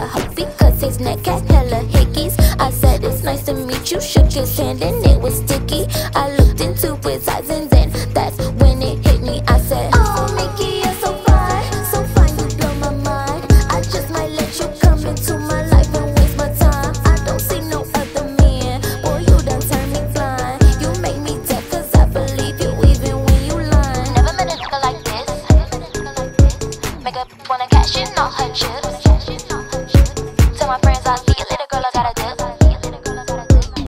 a cause his neck had hella hickeys. I said it's nice to meet you, shook his hand and it was sticky. I looked into his eyes and then that's when it hit me. I said, oh Mickey, you're so fine, so fine you blow my mind. I just might let you come into my life and waste my time. I don't see no other man, boy you done turn me blind. You make me deaf cause I believe you even when you lie Never met a nigga like this, make up wanna cash in all her chips.